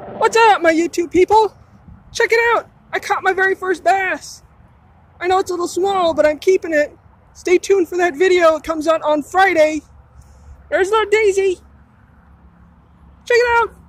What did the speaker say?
What's up, my YouTube people? Check it out! I caught my very first bass. I know it's a little small, but I'm keeping it. Stay tuned for that video. It comes out on Friday. There's little Daisy. Check it out.